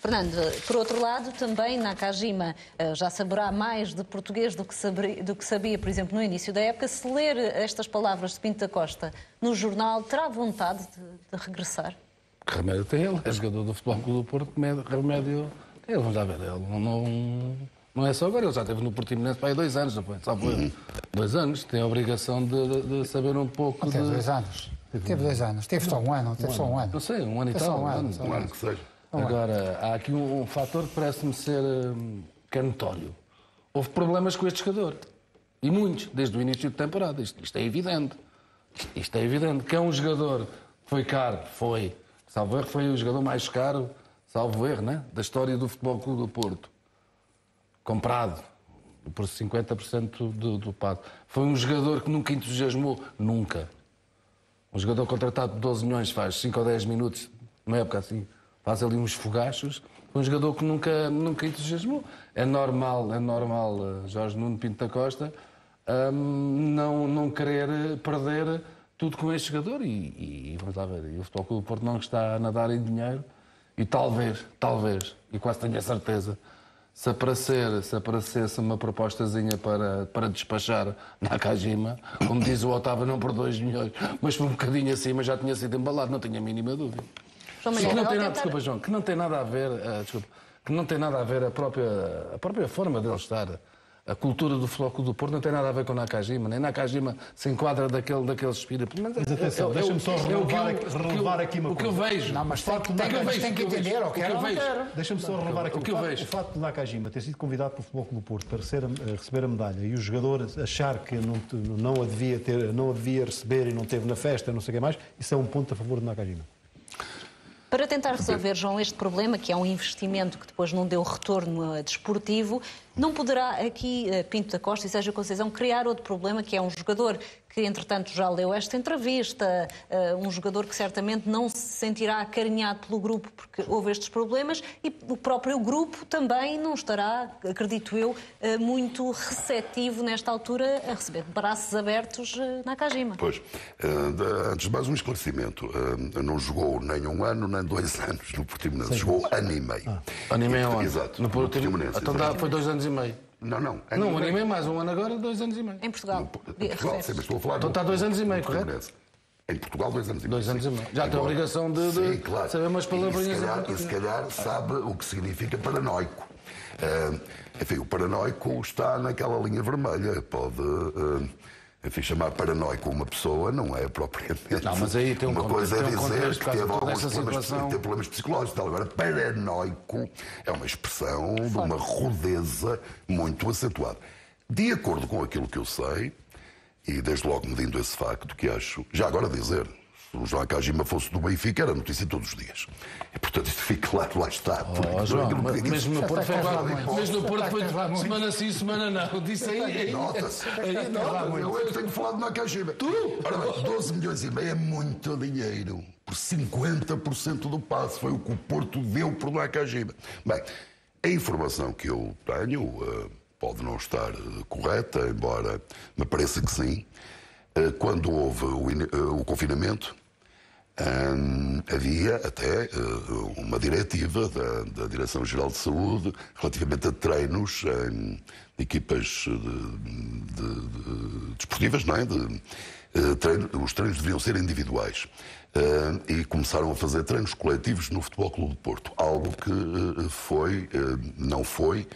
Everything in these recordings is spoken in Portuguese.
Fernando, por outro lado, também Nakajima eh, já saberá mais de português do que, sabia, do que sabia, por exemplo, no início da época. Se ler estas palavras de Pinto da Costa no jornal, terá vontade de, de regressar? Que remédio tem ele? É jogador do Futebol Clube do Porto, que remédio tem ele. Vamos lá ver, ele não, não, não é só agora, ele já esteve no Portimonense para aí dois anos, não foi? Só foi uhum. dois anos, tem a obrigação de, de saber um pouco não de... Teve dois anos. Teve dois anos. Teve só um ano, teve só um ano. Não sei, um ano e tal. Um ano, um ano que seja. Agora, há aqui um, um fator que parece-me ser um, que é notório. Houve problemas com este jogador. E muitos, desde o início de temporada. Isto, isto é evidente. Isto é evidente. Que é um jogador foi caro, foi. Salvo erro, foi o jogador mais caro, salvo erro, né? da história do Futebol Clube do Porto. Comprado por 50% do, do pato. Foi um jogador que nunca entusiasmou. Nunca. Um jogador contratado de 12 milhões faz 5 ou 10 minutos, numa época assim, faz ali uns fogachos. Um jogador que nunca, nunca entusiasmou. É normal, é normal, eh, Jorge Nuno Pinto da Costa, um, não, não querer perder tudo com este jogador. E, e, vamos lá ver, o Futebol Clube do Porto não está a nadar em dinheiro. E talvez, talvez, e quase tenho a certeza, se aparecer, se aparecesse uma propostazinha para, para despachar Nakajima, como diz o Otávio, não por 2 milhões, mas por um bocadinho acima já tinha sido embalado, não tinha a mínima dúvida. João Manuel, não tem nada, tentar... desculpa, João, que não tem nada a ver, uh, desculpa, que não tem nada a ver a própria, a própria forma dele estar. A cultura do Floco do Porto não tem nada a ver com Nakajima, nem Nakajima se enquadra daquele, daquele espírito. Mas, mas atenção, deixa-me só relevar, aqui, relevar aqui uma o coisa. O que eu vejo. Não, mas tem, tem, tem, tem que entender, o que eu vejo. Deixa-me só relevar aqui. O que eu vejo. O facto de Nakajima ter sido convidado para o Futebol Clube do Porto para ser, receber a medalha e o jogador achar que não, não, a devia ter, não a devia receber e não teve na festa, não sei o que mais, isso é um ponto a favor de Nakajima. Para tentar resolver, João, este problema, que é um investimento que depois não deu retorno desportivo, não poderá aqui eh, Pinto da Costa e Sérgio Conceição criar outro problema, que é um jogador que, entretanto, já leu esta entrevista, eh, um jogador que certamente não se sentirá acarinhado pelo grupo porque houve estes problemas e o próprio grupo também não estará, acredito eu, eh, muito receptivo nesta altura a receber braços abertos na Cajima. Pois, antes de mais um esclarecimento, não jogou nem um ano nem dois anos no Portimonense, jogou ano e meio. Ah. Ano e meio onde? Exato, no Portimonense. Então foi dois anos e meio. Não, não. Não, um ano e meio mais, um ano agora, dois anos e meio. Em Portugal. No, Portugal, sim, mas estou a falar. Então está dois anos e meio, correto? Em Portugal, dois anos e meio. Dois anos e meio. Já tem a obrigação de, de sim, claro. saber umas palavras. E se calhar, e se calhar sabe o que significa paranoico. Uh, enfim, o paranoico está naquela linha vermelha. Pode. Uh, enfim, chamar paranoico uma pessoa não é propriamente. Não, mas aí tem um uma coisa é dizer que teve alguns problemas, tem problemas psicológicos. Tal. Agora, paranoico é uma expressão de uma rudeza muito acentuada. De acordo com aquilo que eu sei, e desde logo medindo esse facto, que acho, já agora dizer, o João Kajima fosse do Benfica, era notícia todos os dias. E, portanto, isto fica claro, lá está. Oh, João, mas, mesmo no Porto foi, mesmo no Porto foi semana sim, semana não. Disse aí. Nota-se. Nota eu é que tenho falado de Nakajima. Tu? Ora bem, 12 milhões e meio é muito dinheiro. Por 50% do passe foi o que o Porto deu por Nakajima. Bem, a informação que eu tenho uh, pode não estar uh, correta, embora me pareça que sim. Uh, quando houve o, o confinamento, havia até uh, uma diretiva da, da Direção-Geral de Saúde relativamente a treinos em equipas de, de, de, desportivas, não é? Uh, treino, os treinos deviam ser individuais. Uh, e começaram a fazer treinos coletivos no Futebol Clube de Porto, algo que foi, não foi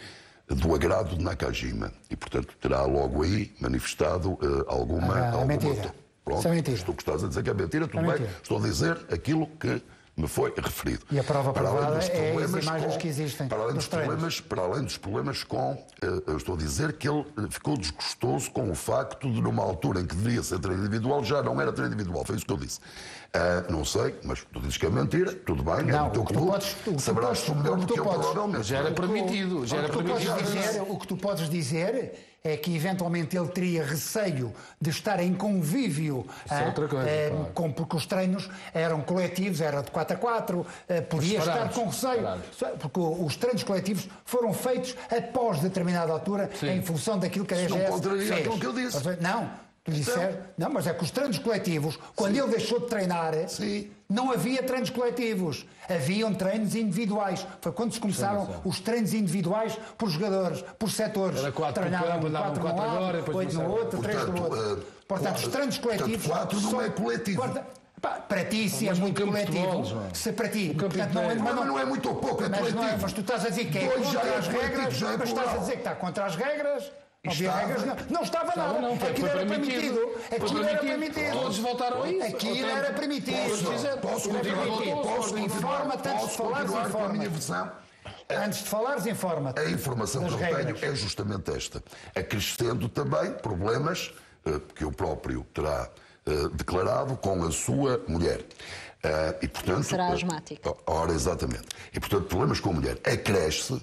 do agrado de Nakajima. E, portanto, terá logo aí manifestado alguma. Ah, alguma mentira. Pronto, Isso é mentira. Estou gostado de dizer que é mentira, tudo é mentira. bem. Estou a dizer aquilo que me foi referido. E a prova para provada é as imagens com, que existem. Para além, dos problemas, para além dos problemas com. Uh, eu estou a dizer que ele eh, ficou desgostoso com o facto de, numa altura em que deveria ser treino individual, já não era treino individual. Foi isso que eu disse. Uh, não sei, mas tu dizes que é mentira, tudo bem, não, é o teu clube. Podes, tu, saberás tu melhor do que eu, provavelmente. Já era permitido. Já era permitido. Dizer, o que tu podes dizer é que eventualmente ele teria receio de estar em convívio é outra coisa, é, claro. com, porque os treinos eram coletivos, era de 4 a 4, é, podia estar com receio, porque os treinos coletivos foram feitos após determinada altura Sim. em função daquilo que a DGS não fez. aquilo que eu disse. Não, Disser, não, mas é que os treinos coletivos, quando Sim. ele deixou de treinar, Sim. não havia treinos coletivos. Haviam treinos individuais. Foi quando se começaram Sim, os treinos individuais por jogadores, por setores. Era quatro Treinavam campo, quatro, quatro agora, oito no outro, três no outro. Uh, Portanto, os treinos coletivos. Portanto, quatro não é coletivo. Quarta, para ti, se é muito coletivo, se para ti, portanto, não, é, mas não é muito ou pouco, é mas coletivo. Não é, mas tu estás a dizer que é Dois contra é as regras, é mas estás a dizer que está contra as regras. Estava. Regras, não, não estava, estava nada. Não, foi, Aquilo foi era permitido. Aquilo era permitido. Todos voltaram a isso. Aquilo era permitido. Posso, posso continuar? Posso Informa-te antes de falares, informa. a minha versão. Antes de falares, informa-te. A informação que eu regras. tenho é justamente esta. Acrescendo também problemas eh, que o próprio terá eh, declarado com a sua mulher. Uh, e, portanto, Será asmático. Ora, exatamente. E, portanto, problemas com a mulher acresce.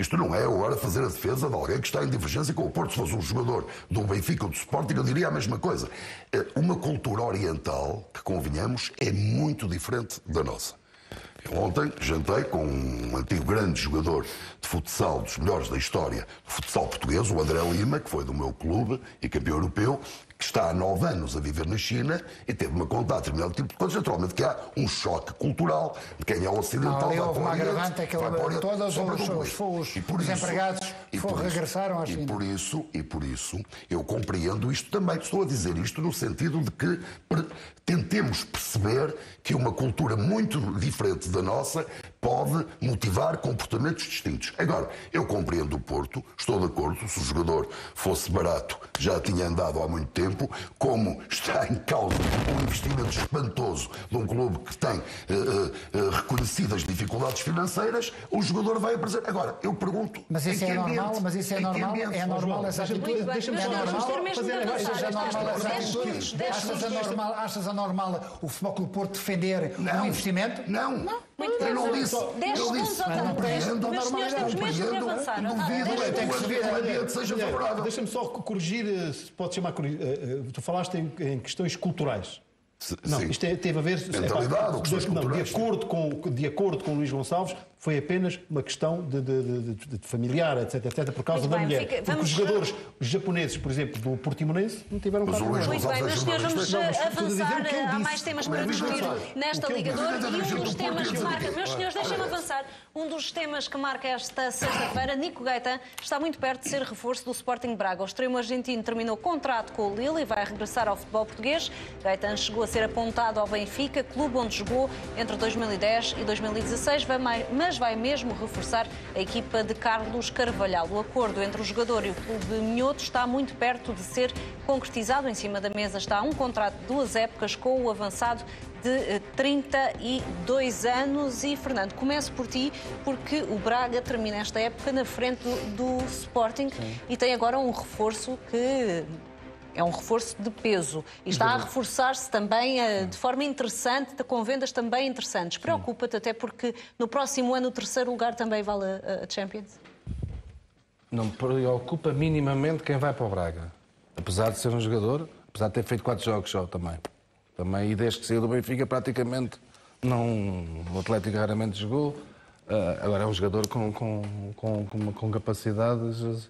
Isto não é agora fazer a defesa de alguém que está em divergência com o Porto. Se fosse um jogador do Benfica ou do Sporting, eu diria a mesma coisa. Uma cultura oriental, que convenhamos, é muito diferente da nossa. Eu ontem jantei com um antigo grande jogador de futsal, dos melhores da história do futsal português, o André Lima, que foi do meu clube e campeão europeu, que está há nove anos a viver na China e teve uma conta a determinado tipo de coisas. Naturalmente que há um choque cultural de quem é ocidental. Ah, houve uma agravante, aquele, todos os, os, os, e por os isso, empregados e por regressaram à China. E por, isso, e por isso eu compreendo isto também. Estou a dizer isto no sentido de que tentemos perceber que uma cultura muito diferente da nossa pode motivar comportamentos distintos. Agora, eu compreendo o Porto, estou de acordo, se o jogador fosse barato já tinha andado há muito tempo, como está em causa um investimento espantoso de um clube que tem uh, uh, reconhecidas dificuldades financeiras, o jogador vai apresentar. Agora, eu pergunto. Mas isso é normal, mas isso é normal, é normal essa atitude. Deixa-me é normal fazer Achas anormal, achas anormal o Futebol Clube Porto defender um investimento? Não. Não. Muito eu não disse. 10 segundos ou tanto. Meus senhores, temos mesmo que avançar. Duvido que o ambiente seja favorável. Deixa-me só corrigir, eh, se pode chamar. Eh, eh, tu falaste em questões culturais. Não, isto é, teve a ver Mentalidade, é, pá, não, de, acordo com, de acordo com Luís Gonçalves, foi apenas uma questão de, de, de, de familiar, etc, etc, por causa Muito da bem, mulher. Fica, Porque os jogadores japoneses, por exemplo, do Portimonense, não tiveram cá Muito bem, meus senhores, vamos avançar. Há mais temas para discutir nesta Liga de Ouro e um dos temas que marca. Meus senhores, deixem-me avançar. Um dos temas que marca esta sexta-feira, Nico Gaetan, está muito perto de ser reforço do Sporting Braga. O extremo argentino terminou contrato com o Lille e vai regressar ao futebol português. Gaetan chegou a ser apontado ao Benfica, clube onde jogou entre 2010 e 2016, mas vai mesmo reforçar a equipa de Carlos Carvalhal. O acordo entre o jogador e o clube Minhoto está muito perto de ser concretizado. Em cima da mesa está um contrato de duas épocas com o avançado de 32 eh, anos. E, Fernando, começo por ti, porque o Braga termina esta época na frente do, do Sporting Sim. e tem agora um reforço que é um reforço de peso e está a reforçar-se também uh, de forma interessante, com vendas também interessantes. Preocupa-te até porque no próximo ano o terceiro lugar também vale a, a Champions? Não me preocupa minimamente quem vai para o Braga. Apesar de ser um jogador, apesar de ter feito quatro jogos só também. Também, e desde que saiu do Benfica, praticamente não. O Atlético raramente jogou. Uh, agora é um jogador com, com, com, com, com capacidades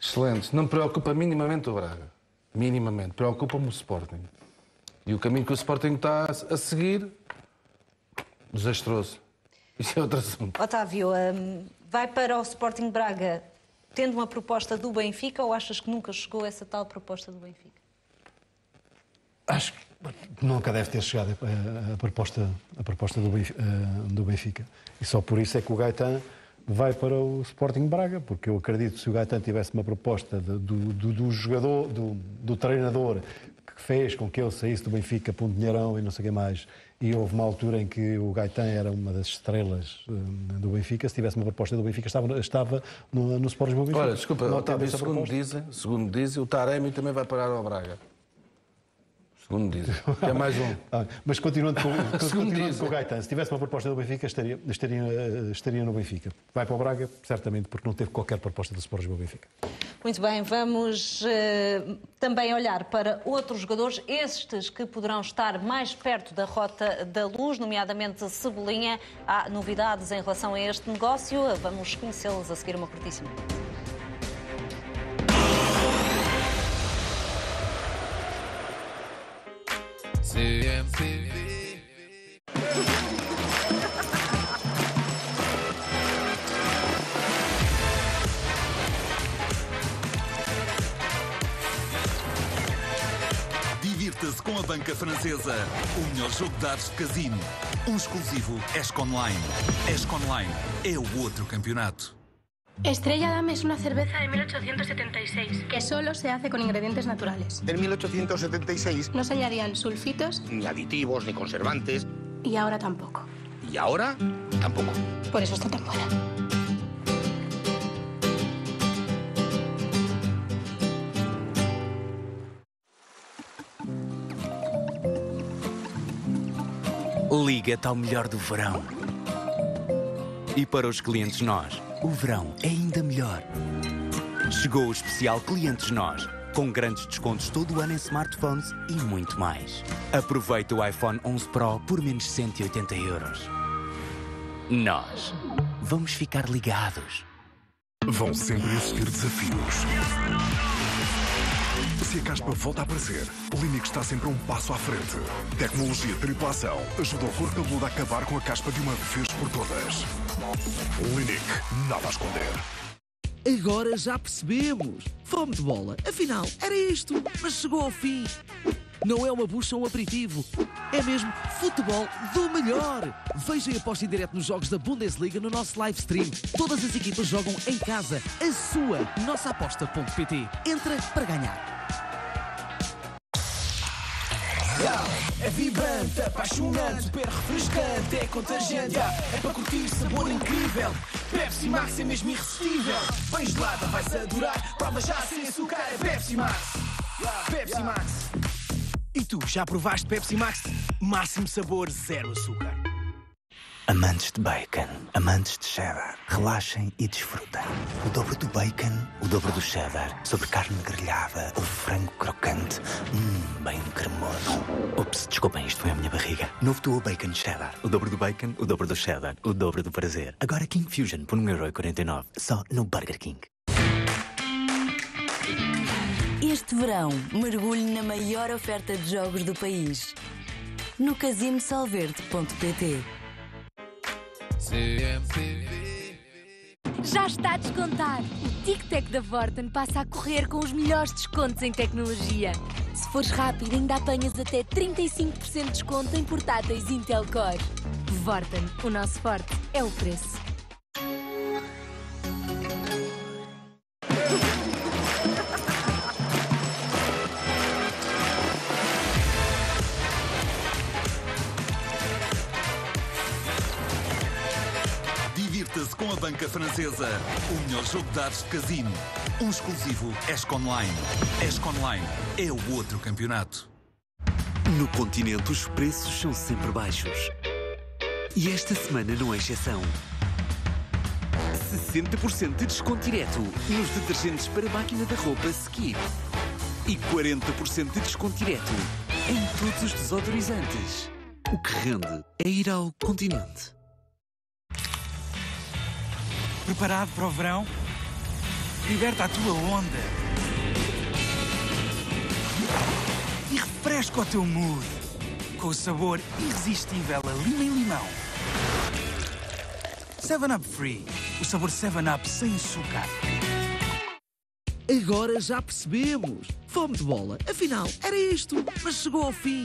excelentes. Não me preocupa minimamente o Braga minimamente. Preocupa-me o Sporting. E o caminho que o Sporting está a seguir, desastroso. Isso é outro assunto. Otávio, um, vai para o Sporting Braga tendo uma proposta do Benfica ou achas que nunca chegou essa tal proposta do Benfica? Acho que nunca deve ter chegado a, a proposta, a proposta do, Benfica, eh, do Benfica. E só por isso é que o Gaetan vai para o Sporting Braga, porque eu acredito que se o Gaetan tivesse uma proposta de, do, do, do, jogador, do, do, treinador que fez com que ele saísse do Benfica para um dinheirão e não sei o que mais, e houve uma altura em que o Gaetan era uma das estrelas uh, do Benfica, se tivesse uma proposta do Benfica, estava, estava no, no Sporting Benfica. Olha, desculpa, Otávio, segundo dizem, segundo dizem, o Taremi também vai parar ao Braga. Segundo dizem. Que é mais um. Ah, mas continuando com, continuando com o Gaetan, se tivesse uma proposta do Benfica, estaria, estaria, eh, estaria no Benfica. Vai para o Braga, certamente, porque não teve qualquer proposta do Sport Lisboa Benfica. Muito bem, vamos uh, também olhar para outros jogadores, estes que poderão estar mais perto da rota da luz, nomeadamente Cebolinha. Há novidades em relação a este negócio, vamos conhecê-los a seguir uma curtíssima. CMTV. Divirta-se com a banca francesa. O melhor jogo de dados de casino. Um exclusivo ESC Online. ESC Online é o outro campeonato. Estrella Damm es una cerveza de 1876 que solo se hace con ingredientes naturales. En 1876, No se añadían sulfitos ni aditivos ni conservantes. y ahora tampoco. Y ahora, tampoco. Por eso está tan buena. Liga-te ao melhor do verão. E para os clientes nós, o verão é ainda melhor. Chegou o especial Clientes Nós, com grandes descontos todo o ano em smartphones e muito mais. Aproveita o iPhone 11 Pro por menos 180 euros. Nós vamos ficar ligados. Vão sempre existir desafios. Se a caspa volta a aparecer, o Linic está sempre um passo à frente. Tecnologia tripla ação ajuda o cabeludo a acabar com a caspa de uma vez por todas. Linic, nada a esconder. Agora já percebemos. Fome de bola. Afinal, era isto. Mas chegou ao fim. Não é uma bucha ou um aperitivo. É mesmo futebol do melhor. Veja e aposte em direto nos jogos da Bundesliga no nosso live stream. Todas as equipas jogam em casa. A sua nossa aposta.pt. Entra para ganhar. É vibrante, apaixonante, super refrescante, é contagiante. É para curtir sabor incrível. Pepsi Max é mesmo irresistível. Bem gelada, vais adorar. Prova já sem açúcar, é Pepsi Max. Pepsi Max. E tu, já provaste Pepsi Max? Máximo sabor, zero açúcar. Amantes de bacon, amantes de cheddar, relaxem e desfrutem. O dobro do bacon, o dobro do cheddar, sobre carne grelhada ou frango crocante. Hum, bem cremoso. Ups, desculpem, isto foi a minha barriga. Novo Duo Bacon Cheddar. O dobro do bacon, o dobro do cheddar, o dobro do prazer. Agora King Fusion por 1,49€, só no Burger King. Este verão, mergulhe na maior oferta de jogos do país. No casinosalverde.pt CMTV. Já está a descontar! O Tic-Tac da Vorten passa a correr com os melhores descontos em tecnologia. Se fores rápido, ainda apanhas até 35% de desconto em portáteis Intel Core. Vorten, o nosso forte é o preço. Divirta-se com a banca francesa. O melhor jogo de dados de casino. Um exclusivo ESC Online. ESC Online é o outro campeonato. No continente, os preços são sempre baixos. E esta semana não é exceção. 60% de desconto direto nos detergentes para máquina da roupa Skip. E 40% de desconto direto em todos os desodorizantes. O que rende é ir ao continente. Preparado para o verão? Liberta a tua onda. E refresca o teu mood. Com o sabor irresistível a lima e limão. 7-Up Free. O sabor 7-Up sem açúcar. Agora já percebemos. Fome de bola. Afinal, era isto. Mas chegou ao fim.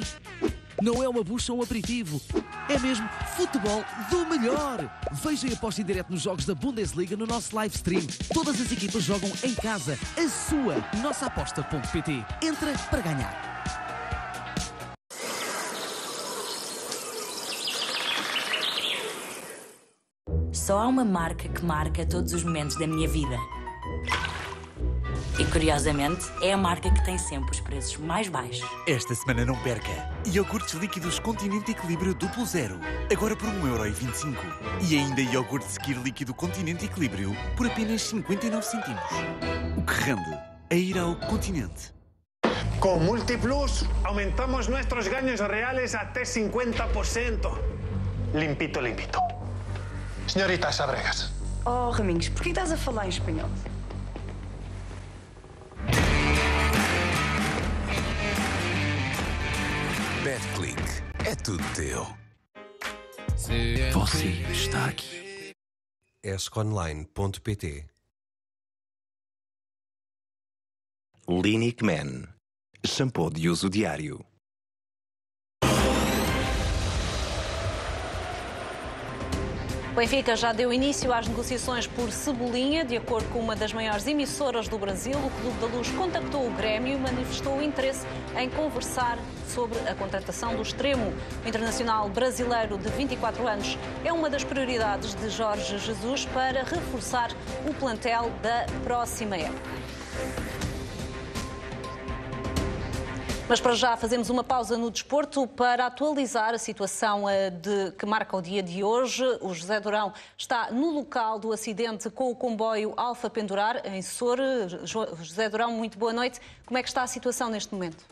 Não é uma bucha ou um aperitivo. É mesmo futebol do melhor. Veja e aposte em direto nos jogos da Bundesliga no nosso live stream. Todas as equipas jogam em casa. A sua nossa aposta.pt. Entra para ganhar. Só há uma marca que marca todos os momentos da minha vida. E curiosamente, é a marca que tem sempre os preços mais baixos. Esta semana não perca. Iogurtes líquidos Continente Equilíbrio Duplo Zero. Agora por 1,25€. E ainda iogurte Skir líquido Continente Equilíbrio por apenas 59 cêntimos. O que rende é ir ao continente. Con Multiplus aumentamos nuestros gaños reales hasta 50%. Limpito, limpito. Senhorita Sabregas. Oh, Raminhos, por que estás a falar em espanhol? BetClick. É tudo teu. Você está aqui. esconline.pt Linic Man. Shampoo de uso diário. Benfica já deu início às negociações por Cebolinha. De acordo com uma das maiores emissoras do Brasil, o Clube da Luz contactou o Grêmio e manifestou interesse em conversar sobre a contratação do extremo. O internacional brasileiro de 24 anos é uma das prioridades de Jorge Jesus para reforçar o plantel da próxima época. Mas para já fazemos uma pausa no desporto para atualizar a situação eh, de, que marca o dia de hoje. O José Durão está no local do acidente com o comboio Alfa Pendurar, em Sor. Jo- José Durão, muito boa noite. Como é que está a situação neste momento?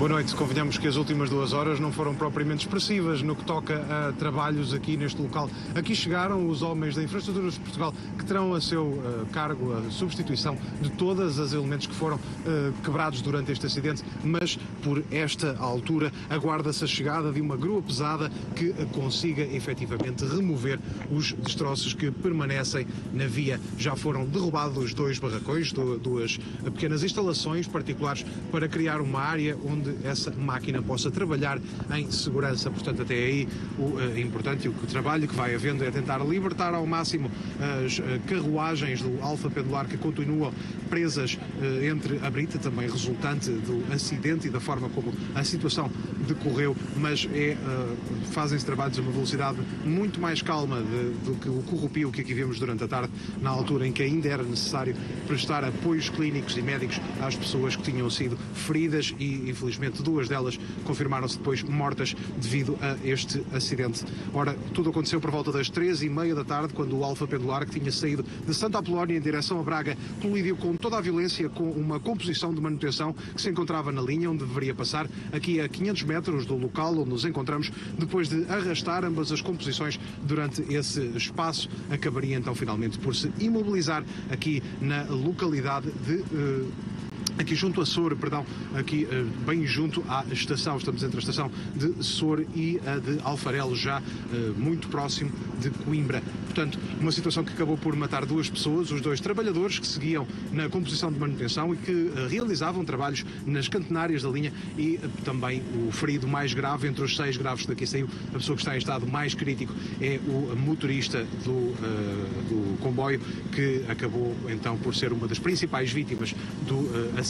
Boa noite. Convenhamos que as últimas duas horas não foram propriamente expressivas no que toca a trabalhos aqui neste local. Aqui chegaram os homens da Infraestruturas de Portugal que terão a seu eh, cargo a substituição de todas as elementos que foram eh, quebrados durante este acidente, mas por esta altura aguarda-se a chegada de uma grua pesada que consiga efetivamente remover os destroços que permanecem na via. Já foram derrubados dois barracões, du- duas pequenas instalações particulares para criar uma área onde essa máquina possa trabalhar em segurança. Portanto, até aí o eh, importante e o trabalho que vai havendo é tentar libertar ao máximo as eh, carruagens do Alfa Pendular que continuam presas eh, entre a brita, também resultante do acidente e da forma como a situação decorreu, mas é, eh, fazem-se trabalhos a uma velocidade muito mais calma de- do que o corrupio que aqui vimos durante a tarde, na altura em que ainda era necessário prestar apoios clínicos e médicos às pessoas que tinham sido feridas e, infelizmente, duas delas confirmaram-se depois mortas devido a este acidente. Ora, tudo aconteceu por volta das três e meia da tarde, quando o Alfa Pendular, que tinha saído de Santa Apolónia em direção a Braga, colidiu com toda a violência com uma composição de manutenção que se encontrava na linha onde deveria passar, aqui a 500 metros do local onde nos encontramos, depois de arrastar ambas as composições durante esse espaço, acabaria então finalmente por se imobilizar aqui na localidade de. eh, Aqui junto a Sor, perdão, aqui eh, bem junto à estação, estamos entre a estação de Sor e a de Alfarelo, já eh, muito próximo de Coimbra. Portanto, uma situação que acabou por matar duas pessoas, os dois trabalhadores que seguiam na composição de manutenção e que eh, realizavam trabalhos nas cantenárias da linha e também o ferido mais grave, entre os seis graves que daqui saiu, a pessoa que está em estado mais crítico é o motorista do, eh, do comboio, que acabou então por ser uma das principais vítimas do eh, acidente,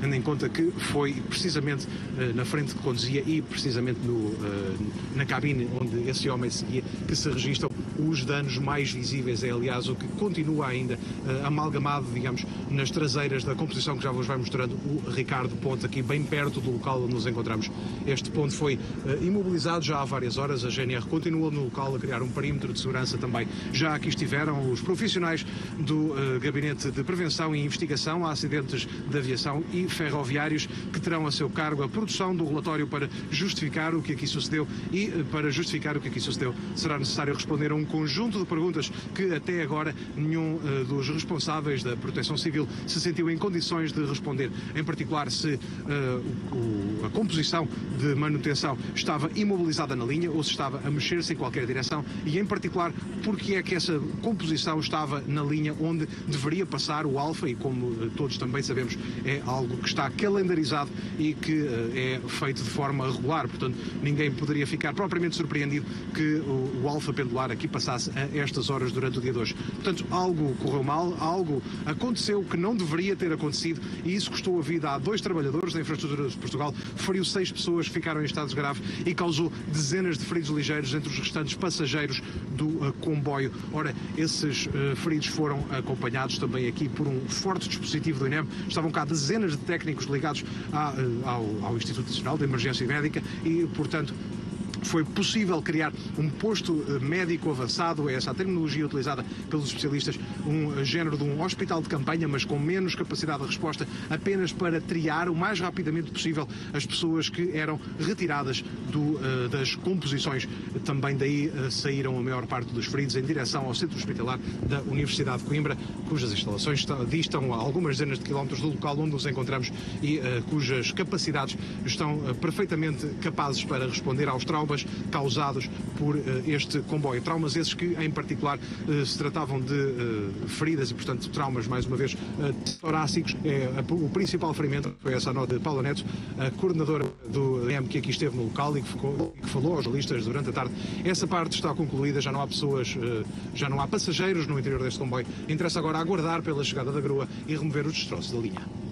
tendo em conta que foi precisamente eh, na frente que conduzia e precisamente no, eh, na cabine onde esse homem seguia que se registram os danos mais visíveis. É aliás o que continua ainda eh, amalgamado, digamos, nas traseiras da composição que já vos vai mostrando o Ricardo Ponte, aqui bem perto do local onde nos encontramos. Este ponto foi imobilizado já há várias horas. A GNR continua no local a criar um perímetro de segurança também. Já aqui estiveram os profissionais do Gabinete de Prevenção e Investigação a Acidentes Aviação e Ferroviários que terão a seu cargo a produção do relatório para justificar o que aqui sucedeu e eh, para justificar o que aqui sucedeu será necessário responder a um conjunto de perguntas que até agora nenhum eh, dos responsáveis da Proteção Civil se sentiu em condições de responder. Em particular, se eh, o- a composição de manutenção estava imobilizada na linha ou se estava a mexer-se em qualquer direção e, em particular, porque é que essa composição estava na linha onde deveria passar o Alfa e, como todos também sabemos, é algo que está calendarizado e que eh, é feito de forma regular. Portanto, ninguém poderia ficar propriamente surpreendido que o, o Alfa pendular aqui passasse a estas horas durante o dia de hoje. Portanto, algo correu mal, algo aconteceu que não deveria ter acontecido e isso custou a vida a dois trabalhadores da infraestrutura de Portugal, feriu seis pessoas que ficaram em estados graves e causou dezenas de feridos ligeiros entre os restantes passageiros do eh, comboio. Ora, esses eh, feridos foram acompanhados também aqui por um forte dispositivo do INEM. Estavam cá dezenas de técnicos ligados à, eh, ao, ao Instituto Nacional de Emergência Médica e, portanto, foi possível criar um posto eh, médico avançado, é essa a terminologia utilizada pelos especialistas, um género de um hospital de campanha, mas com menos capacidade de resposta, apenas para triar o mais rapidamente possível as pessoas que eram retiradas do, eh, das composições. Também daí eh, saíram a maior parte dos feridos em direção ao centro hospitalar da Universidade de Coimbra, cujas instalações distam algumas dezenas de quilómetros do local onde nos encontramos e cujas capacidades estão perfeitamente capazes para responder aos traumas causados por este comboio. Traumas esses que, em particular, se tratavam de feridas e, portanto, traumas, mais uma vez, torácicos. É o principal ferimento foi essa nota de Paula Neto, a coordenadora do EM que aqui esteve no local e que, ficou, que falou aos jornalistas durante a tarde. Essa parte está concluída, já não há pessoas, já não há passageiros no interior deste comboio. Interessa agora aguardar pela chegada da grua e remover os destroços da linha.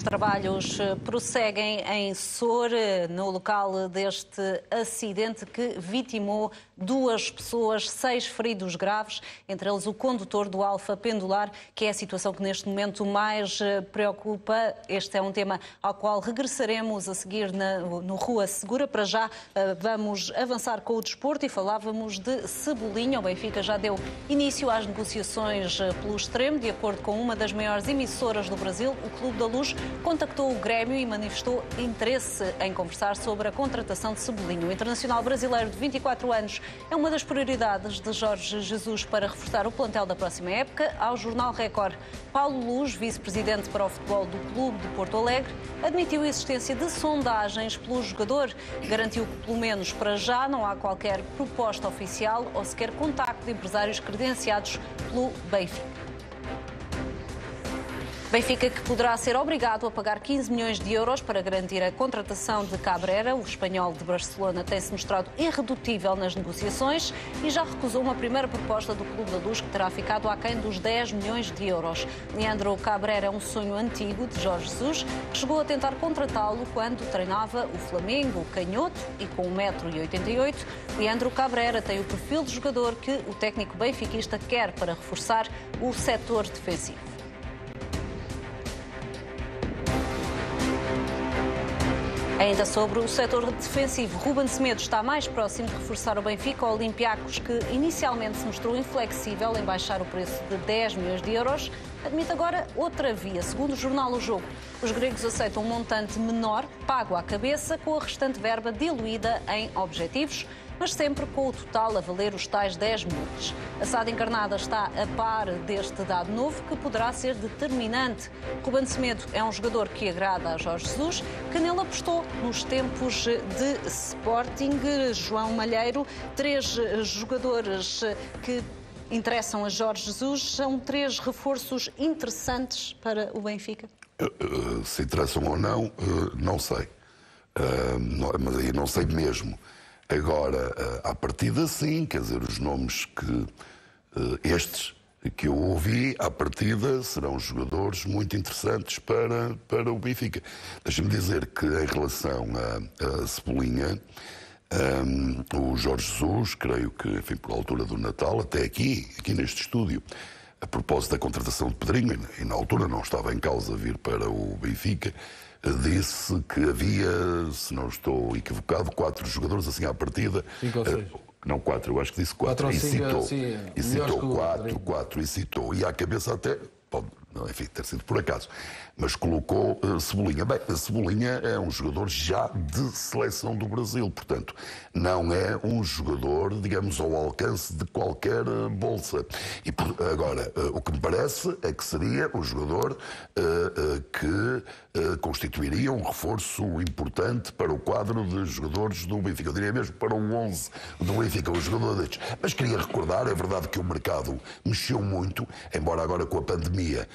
Os trabalhos eh, prosseguem em Sor, eh, no local deste acidente que vitimou duas pessoas, seis feridos graves, entre eles o condutor do Alfa Pendular, que é a situação que neste momento mais eh, preocupa. Este é um tema ao qual regressaremos a seguir na, no Rua Segura. Para já vamos avançar com o desporto e falávamos de Cebolinha. O Benfica já deu início às negociações pelo extremo, de acordo com uma das maiores emissoras do Brasil, o Clube da Luz contactou o Grêmio e manifestou interesse em conversar sobre a contratação de Cebolinha. O internacional brasileiro de 24 anos é uma das prioridades de Jorge Jesus para reforçar o plantel da próxima época. Ao Jornal Record, Paulo Luz, vice-presidente para o futebol do Clube de Porto Alegre, admitiu a existência de sondagens pelo jogador. Garantiu que, pelo menos para já, não há qualquer proposta oficial ou sequer contacto de empresários credenciados pelo Benfica. Benfica que poderá ser obrigado a pagar 15 milhões de euros para garantir a contratação de Cabrera. O espanhol de Barcelona tem-se mostrado irredutível nas negociações e já recusou uma primeira proposta do Clube da Luz que terá ficado aquém dos 10 milhões de euros. Leandro Cabrera é um sonho antigo de Jorge Jesus, que chegou a tentar contratá-lo quando treinava o Flamengo, canhoto e com 1,88m. Leandro Cabrera tem o perfil de jogador que o técnico benfiquista quer para reforçar o setor defensivo. Ainda sobre o setor defensivo, Ruben Semedo está mais próximo de reforçar o Benfica. O Olympiacos, que inicialmente se mostrou inflexível em baixar o preço de 10 milhões de euros, admite agora outra via. Segundo o jornal O Jogo, os gregos aceitam um montante menor, pago à cabeça, com a restante verba diluída em objetivos mas sempre com o total a valer os tais 10 milhões. A SAD encarnada está a par deste dado novo que poderá ser determinante. Ruben Semedo é um jogador que agrada a Jorge Jesus, que nele apostou nos tempos de Sporting. João Malheiro, três jogadores que interessam a Jorge Jesus, são três reforços interessantes para o Benfica? Eh, eh, se interessam ou não, eh, não sei. Mas aí não sei mesmo. Agora, eh, à partida, sim, quer dizer, os nomes que eh, estes que eu ouvi, à partida, serão jogadores muito interessantes para, para o Benfica. Deixa-me dizer que, em relação a, a Cebolinha, um, ehm, o Jorge Jesus, creio que, enfim, por altura do Natal, até aqui, aqui neste estúdio, a propósito da contratação de Pedrinho, e na altura não estava em causa vir para o Benfica, disse que havia, se não estou equivocado, quatro jogadores assim à partida. Cinco ou seis. Não, quatro, eu acho que disse quatro. quatro e citou, sim, e citou quatro, quatro, e citou. E à cabeça até, pode, enfim, ter sido por acaso mas colocou uh, Cebolinha. Bem, Cebolinha é um jogador já de seleção do Brasil, portanto, não é um jogador, digamos, ao alcance de qualquer uh, bolsa. E por, agora, uh, o que me parece é que seria um jogador que constituiria um reforço importante para o quadro de jogadores do Benfica. Eu diria mesmo para o 11 do Benfica, um jogador destes. Mas queria recordar, é verdade que o mercado mexeu muito, embora agora com a pandemia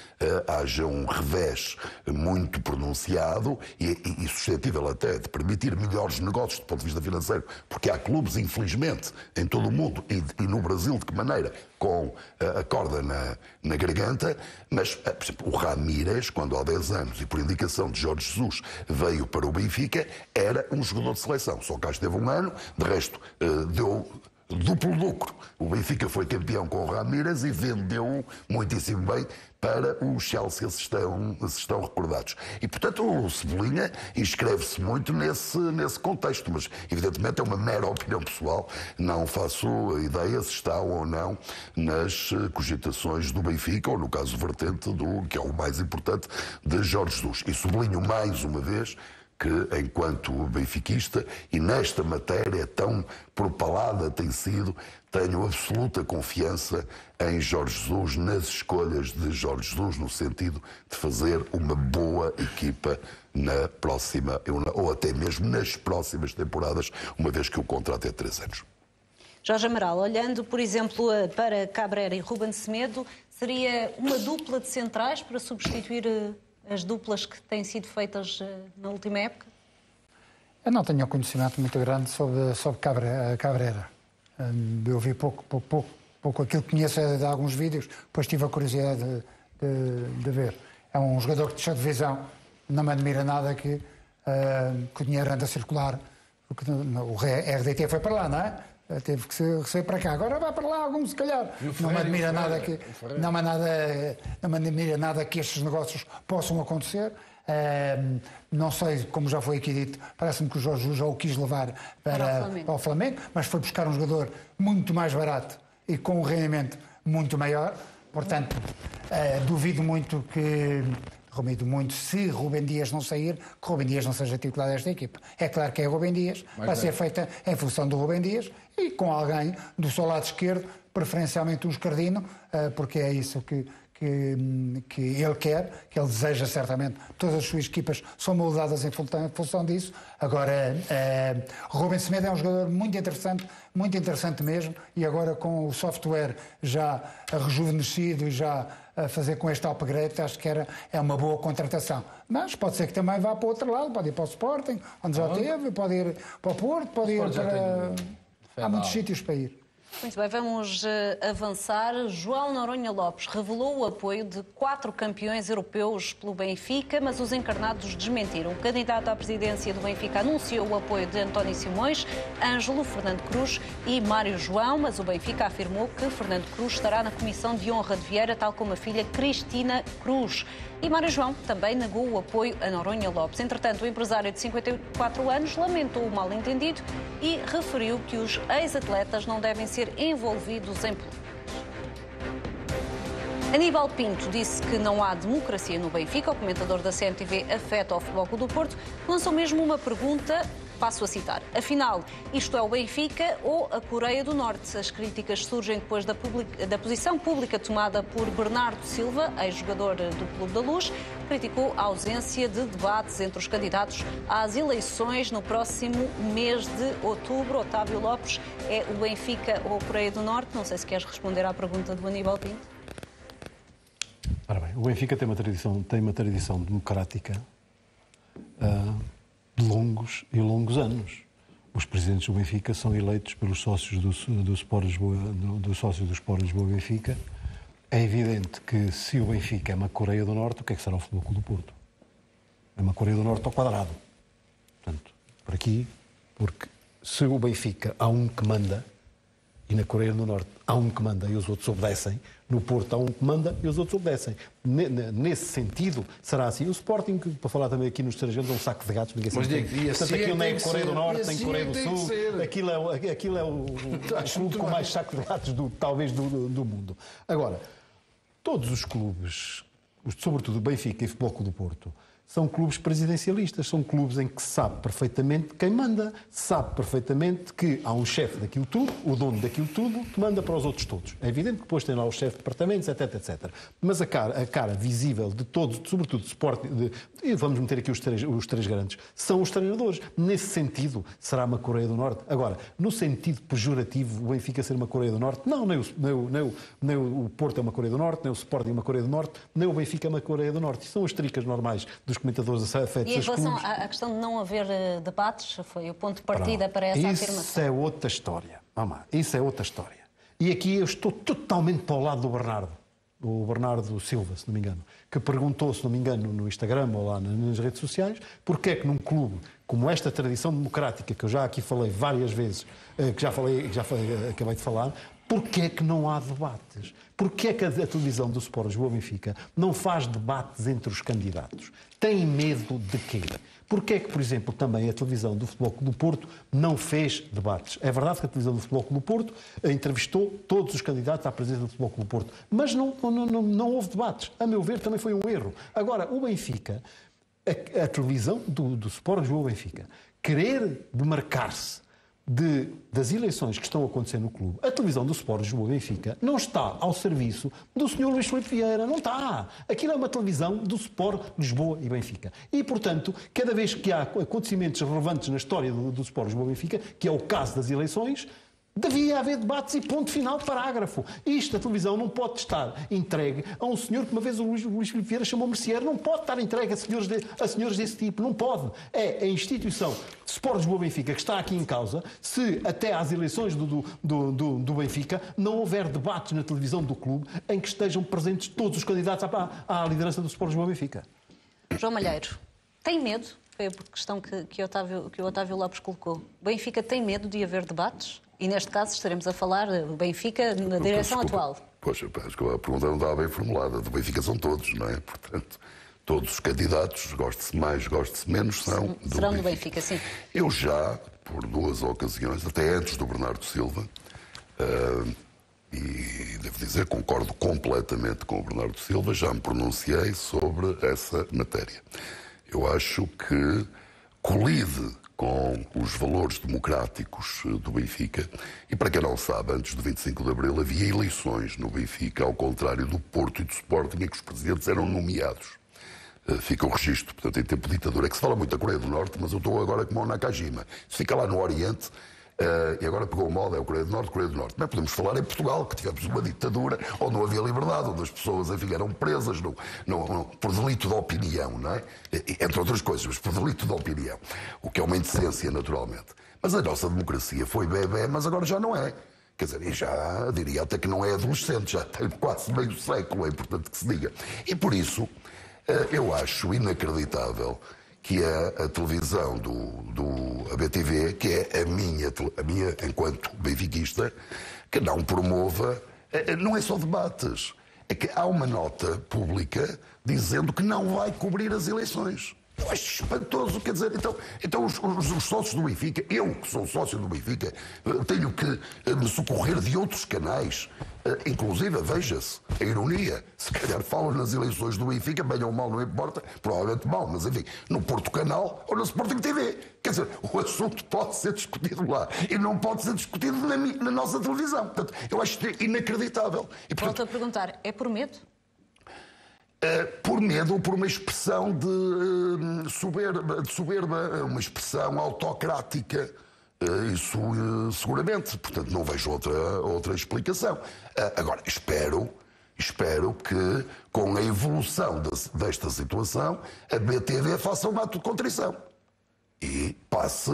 haja um revés muito pronunciado e, e, e suscetível até de permitir melhores negócios do ponto de vista financeiro, porque há clubes, infelizmente, em todo o mundo e, e no Brasil, de que maneira? Com a, a corda na, na garganta, mas, eh, por exemplo, o Ramírez, quando há 10 anos e por indicação de Jorge Jesus veio para o Benfica, era um jogador de seleção. Só cá esteve um ano, de resto, uh, deu duplo lucro. O Benfica foi campeão com o Ramírez e vendeu muitíssimo bem para o Chelsea, se estão, se estão recordados. E, portanto, o Cebolinha inscreve-se muito nesse, nesse contexto, mas, evidentemente, é uma mera opinião pessoal. Não faço ideia se está ou não nas eh, cogitações do Benfica, ou no caso vertente do, que é o mais importante, de Jorge Jesus. E sublinho mais uma vez que, enquanto benfiquista, e nesta matéria tão propalada tem sido, tenho absoluta confiança em Jorge Jesus, nas escolhas de Jorge Jesus, no sentido de fazer uma boa equipa na próxima, ou até mesmo nas próximas temporadas, uma vez que o contrato é de três anos. Jorge Amaral, olhando, por exemplo, para Cabrera e Ruben Semedo, seria uma dupla de centrais para substituir eh, as duplas que têm sido feitas eh, na última época? Eu não tenho um conhecimento muito grande sobre, sobre Cabrera. Eu vi pouco, pouco, pouco, pouco aquilo que conheço é de alguns vídeos, depois tive a curiosidade de, de, de ver. É um jogador que deixou de visão, não me admira nada que, uh, que o dinheiro anda a circular. Porque o RDT foi para lá, não é? Teve que ser para cá. Agora vai para lá algum, se calhar. Não me admira nada que não me, nada, não me admira nada que estes negócios possam acontecer. Uh, não sei, como já foi aqui dito, parece-me que o Jorge já o quis levar para, para, o Flamengo. para, o Flamengo. mas foi buscar um jogador muito mais barato e com um rendimento muito maior. Portanto, uh, duvido muito que Duvido muito se Rubem Dias não sair, que Rubem Dias não seja titular desta equipa. É claro que é Rubem Dias, vai ser feita em função do Rubem Dias e com alguém do seu lado esquerdo, preferencialmente um escardino, uh, porque é isso que, que, que, ele quer, que ele deseja certamente. Todas as suas equipas são moldadas em função disso. Agora, uh, Rubem Semedo é um jogador muito interessante, muito interessante mesmo, e agora com o software já rejuvenescido e já a fazer com este upgrade, acho que era, é uma boa contratação. Mas pode ser que também vá para o outro lado, pode ir para o Sporting, onde já teve, pode ir para o Porto, pode ir para. Há muitos sítios para ir. Muito bem, vamos uh, avançar. João Noronha Lopes revelou o apoio de quatro campeões europeus pelo Benfica, mas os encarnados desmentiram. O candidato à presidência do Benfica anunciou o apoio de António Simões, Ângelo, Fernando Cruz e Mário João, mas o Benfica afirmou que Fernando Cruz estará na comissão de honra de Vieira, tal como a filha Cristina Cruz. E Mário João também negou o apoio a Noronha Lopes. Entretanto, o empresário de 54 anos lamentou o mal-entendido e referiu que os ex-atletas não devem ser envolvidos em políticas. Aníbal Pinto disse que não há democracia no Benfica. O comentador da CMTV afeta ao Futebol do Porto lançou mesmo uma pergunta Passo a citar. Afinal, isto é o Benfica ou a Coreia do Norte? As críticas surgem depois da, da posição pública tomada por Bernardo Silva, ex-jogador do Clube da Luz, criticou a ausência de debates entre os candidatos às eleições no próximo mês de outubro. Otávio Lopes, é o Benfica ou a Coreia do Norte? Não sei se queres responder à pergunta do Aníbal Pinto. Ora bem, o Benfica tem uma tradição, tem uma tradição democrática. Uh longos e longos anos. Os presidentes do Benfica são eleitos pelos sócios do, do, Sport Lisboa, do, do sócio do Sport Lisboa Benfica. É evidente que se o Benfica é uma Coreia do Norte, o que é que será o Futebol Clube do Porto? É uma Coreia do Norte ao quadrado. Portanto, por aqui, porque se o Benfica há um que manda, e na Coreia do Norte há um que manda e os outros obedecem. No Porto há um que manda e os outros obedecem. Nesse sentido, será assim. O Sporting, para falar também aqui nos estrangeiros, é um saco de gatos. Ninguém sabe. Mas, Portanto, assim aquilo não é Coreia do Norte, nem assim Coreia do Sul. Aquilo é, aquilo é o, o, o clube com mais saco de gatos, do, talvez, do, do mundo. Agora, todos os clubes, sobretudo o Benfica e o Futebol Clube do Porto, são clubes presidencialistas, são clubes em que se sabe perfeitamente quem manda, sabe perfeitamente que há um chefe daquilo tudo, o dono daquilo tudo, que manda para os outros todos. É evidente que depois tem lá os chefes de departamentos, etc, etc. Mas a cara, a cara visível de todos, sobretudo de esporte, de, vamos meter aqui os três, os três grandes, são os treinadores. Nesse sentido, será uma Coreia do Norte. Agora, no sentido pejorativo, o Benfica ser uma Coreia do Norte, não, nem o, nem o, nem o, nem o Porto é uma Coreia do Norte, nem o Sporting é uma Coreia do Norte, nem o Benfica é uma Coreia do Norte. São as tricas normais dos comentadores feitos E em relação à questão de não haver eh, debates, foi o ponto de partida Pronto. para essa isso afirmação. Isso é outra história. Lá. Isso é outra história. E aqui eu estou totalmente para o lado do Bernardo, o Bernardo Silva, se não me engano, que perguntou, se não me engano, no Instagram ou lá nas redes sociais, porque é que num clube como esta tradição democrática que eu já aqui falei várias vezes, eh, que já falei, que já falei, eh, acabei de falar, porquê é que não há debates? Porquê é que a, televisão do Sport Lisboa Benfica não faz debates entre os candidatos? Tem medo de quê? Porquê é que, por exemplo, também a televisão do Futebol Clube do Porto não fez debates? É verdade que a televisão do Futebol Clube do Porto entrevistou todos os candidatos à presidência do Futebol Clube do Porto, mas não, não, não, não houve debates. A meu ver, também foi um erro. Agora, o Benfica, a, a televisão do, do Sport Lisboa Benfica, querer demarcar-se de, das eleições que estão a acontecer no clube, a televisão do Sport Lisboa Benfica não está ao serviço do Sr. Luís Filipe Vieira. Não está. Aquilo é uma televisão do Sport Lisboa e Benfica. E, portanto, cada vez que há acontecimentos relevantes na história do, do Sport Lisboa Benfica, que é o caso das eleições, Devia haver debates e ponto final, parágrafo. Isto, a televisão não pode estar entregue a um senhor que uma vez o Luís, Luís Filipe Vieira chamou merceeiro. Não pode estar entregue a senhores, de, a senhores desse tipo. Não pode. É a instituição Sport Lisboa Benfica que está aqui em causa se até às eleições do, do, do, do, Benfica não houver debates na televisão do clube em que estejam presentes todos os candidatos à, à liderança do Sport Lisboa Benfica. João Malheiro, tem medo? Foi a questão que, que, Otávio, que o Otávio Lopes colocou. Benfica tem medo de haver debates? E neste caso estaremos a falar do Benfica na direção atual. Poxa, acho que a pergunta não estava bem formulada. Do Benfica são todos, não é? Portanto, todos os candidatos, goste-se mais, goste-se menos, são do Serão Benfica. do Benfica, sim. Eu já, por duas ocasiões, até antes do Bernardo Silva, ah, e devo dizer, concordo completamente com o Bernardo Silva, já me pronunciei sobre essa matéria. Eu acho que colide com os valores democráticos eh, do Benfica. E para quem não sabe, antes do 25 de Abril havia eleições no Benfica, ao contrário do Porto e do Sporting, em que os presidentes eram nomeados. Eh, Fica o registro, portanto, em tempo de ditadura. É que se fala muito da Coreia do Norte, mas eu estou agora como o Nakajima. Se fica lá no Oriente, eh, e agora pegou o modo, é o Coreia do Norte, Coreia do Norte. Mas podemos falar em Portugal, que tivemos uma ditadura onde não havia liberdade, onde as pessoas enfim, eram presas no, no, no, por delito de opinião, não é? Entre outras coisas, mas por delito de opinião. O que é uma indecência, naturalmente. Mas a nossa democracia foi bebê, mas agora já não é. Quer dizer, já diria até que não é adolescente, já tem quase meio século, é importante que se diga. E por isso, eh, eu acho inacreditável que a, a televisão do, do a BTV, que é a minha, a minha enquanto benfiquista, que não promova, eh, eh, não é só debates, é que há uma nota pública dizendo que não vai cobrir as eleições. Eu acho espantoso, quer dizer, então, então os, os- os sócios do Benfica, eu que sou sócio do Benfica, eh, tenho que me socorrer de outros canais, inclusive, veja-se, a ironia, se calhar falam nas eleições do Benfica, bem ou mal, não importa, provavelmente mal, mas enfim, no Porto Canal ou na Sporting TV. Quer dizer, o assunto pode ser discutido lá e não pode ser discutido na, na nossa televisão. Portanto, eu acho inacreditável. E, portanto, Volto a perguntar, é por medo? eh, por medo ou por uma expressão de eh, soberba, de soberba, eh, uma expressão autocrática. Eh, Isso eh, seguramente, portanto não vejo outra, outra explicação. Eh, Agora, espero, espero que com a evolução desta situação a BTV faça um ato de contrição e passe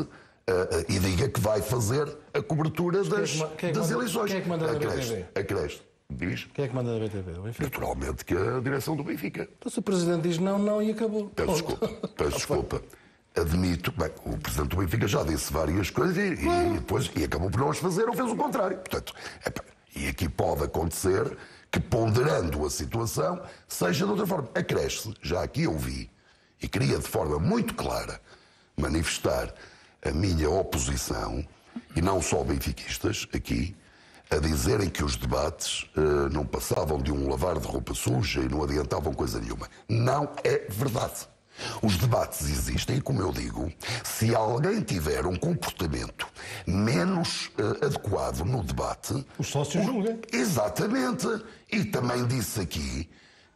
eh, eh, e diga que vai fazer a cobertura é que das, é que das manda- eleições. quem é que manda na Acresce, BTV? acresce. Diz? Quem é que manda da BTV? O Benfica? Naturalmente que a direção do Benfica. Então se o Presidente diz não, não e acabou. Peço desculpa, peço desculpa. Admito, bem, o Presidente do Benfica já disse várias coisas e, e depois e acabou por não as fazer ou fez o contrário. Portanto, epá, e aqui pode acontecer que, ponderando a situação, seja de outra forma. Acresce, já aqui eu vi, e queria de forma muito clara manifestar a minha oposição, e não só benfiquistas, aqui, a dizerem que os debates eh, não passavam de um lavar de roupa suja e não adiantavam coisa nenhuma. Não é verdade. Os debates existem e, como eu digo, se alguém tiver um comportamento menos eh, adequado no debate. Os sócios julgam. Exatamente. E também disse aqui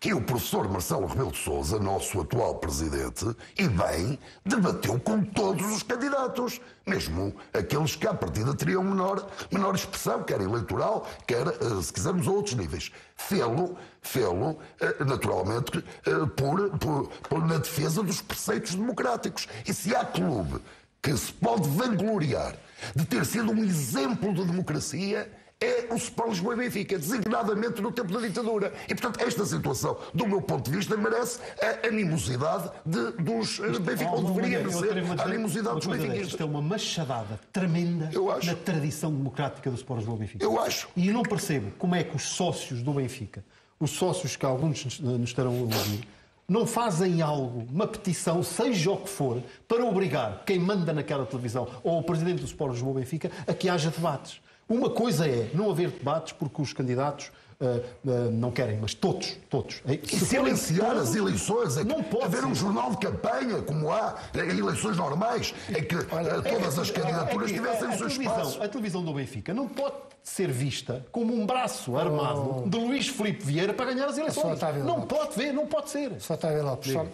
que o professor Marcelo Rebelo de Souza, nosso atual presidente, e bem, debateu com todos os candidatos, mesmo aqueles que à partida teriam menor, menor expressão, quer eleitoral, quer, eh, se quisermos, a outros níveis. Fê-lo, fê-lo, eh, naturalmente, eh, por, por, por- na defesa dos preceitos democráticos. E se há clube que se pode vangloriar de ter sido um exemplo de democracia, é o Lisboa e Benfica, designadamente no tempo da ditadura. E, portanto, esta situação, do meu ponto de vista, merece a animosidade de, dos eh, Benfica, ou deveria merecer a animosidade dos benfiquistas. Isto é uma machadada tremenda na tradição democrática do Sport Lisboa e Benfica. Eu acho. E eu não percebo como é que os sócios do Benfica, os sócios que alguns nos estarão a ouvir, não fazem algo, uma petição, seja o que for, para obrigar quem manda naquela televisão ou o presidente do Sport Lisboa Benfica a que haja debates. Uma coisa é não haver debates porque os candidatos uh, uh, não querem, mas todos, todos. E silenciar todos, as eleições, é não pode haver ser. um jornal de campanha, como há em eleições normais, em que Olha, uh, todas é, as candidaturas é, é, tivessem o seu espaço. A televisão do Benfica não pode ser vista como um braço armado oh. de Luís Filipe Vieira para ganhar as eleições. Não pode ver, não pode ser. Só Otávio Lopes, só,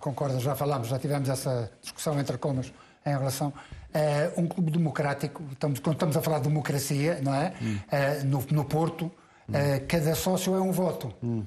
concordo, já falámos, já tivemos essa discussão entre comas em relação uh, um clube democrático, estamos, quando estamos a falar de democracia, não é? Hum. Uh, no, no Porto, hum. uh, cada sócio é um voto. Hum.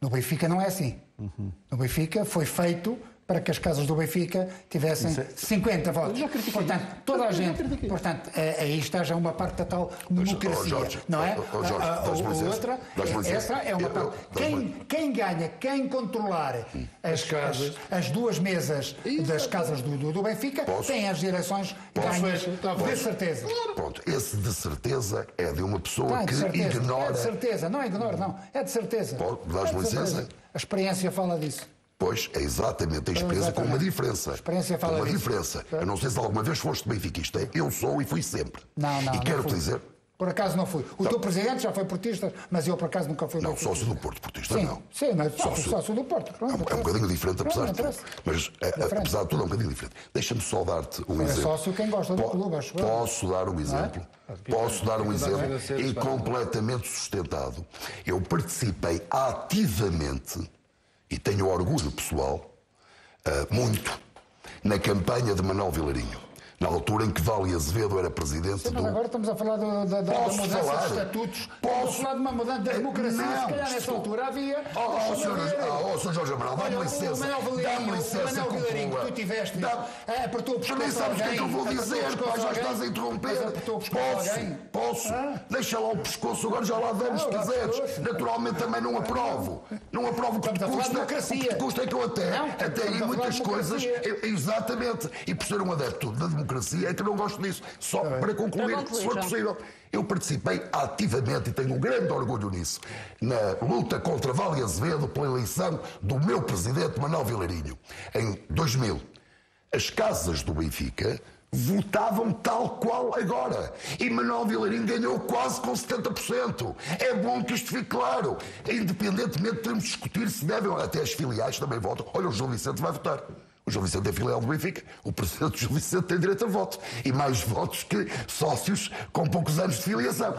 No Benfica não é assim. Uhum. No Benfica foi feito para que as casas do Benfica tivessem é... 50 votos. Portanto, toda a gente. Portanto, é, aí está já uma parte da tal democracia. Oh, Jorge, não é? Oh, Jorge, a, a, a outra, essa é uma parte. Quem, quem ganha, quem controlar as, casas, as, as duas mesas das casas do, do, do Benfica, Posso? tem as direções ganhas de certeza. Pronto, esse de certeza é de uma pessoa que ignora. É de certeza, não ignora, não. É de certeza. Dás-me é licença? A experiência fala disso. Pois, é exatamente a experiência com uma diferença. A experiência fala com uma disso. diferença. Eu não sei se alguma vez foste benfiquista. Eu sou e fui sempre. Não, não. E quero-te dizer. Por acaso não fui. O não. teu presidente já foi portista, mas eu por acaso nunca fui Não, sócio do Porto, portista sim, não. Sim, mas sócio, sócio do Porto. Pronto, é, um, é um bocadinho diferente, apesar de tudo. Mas é, apesar de tudo, é um bocadinho diferente. Deixa-me só dar-te um é exemplo. É sócio quem gosta do clube, acho Posso dar um exemplo? É? Posso dar um exemplo e completamente sustentado. Eu participei ativamente e tenho orgulho pessoal uh, muito na campanha de Manuel Vilarinho na altura em que Vale Azevedo era presidente Sim, do... agora estamos a falar do, da, da, mudança falar? de estatutos. Posso? Estamos a falar de uma mudança da democracia. Não, se calhar nessa altura havia... Oh, oh, senhor, oh, oh, senhor Jorge Amaral, dá-me licença. Dá-me licença, o Vilarinho que tu tiveste, dá... é, apertou o pescoço Nem sabes o que é que eu vou dizer, pá, já estás a interromper. Posso, posso. Deixa lá o pescoço, agora já lá vamos se quiseres. Naturalmente também não aprovo. Não aprovo o que te custa. O que te custa é que eu até, até aí muitas coisas... Exatamente. E por ser um adepto da democracia é que não gosto disso. Só para concluir, para se for possível. Eu participei ativamente e tenho um grande orgulho nisso, na luta contra Vale Azevedo pela eleição do meu presidente Manuel Vilarinho. Em 2000, as casas do Benfica votavam tal qual agora. E Manuel Vilarinho ganhou quase com 70%. É bom que isto fique claro. Independentemente, podemos discutir se devem, até as filiais também votam. Olha, o João Vicente vai votar. O João Vicente é filial do Benfica. O presidente do João Vicente tem direito a voto. E mais votos que sócios com poucos anos de filiação.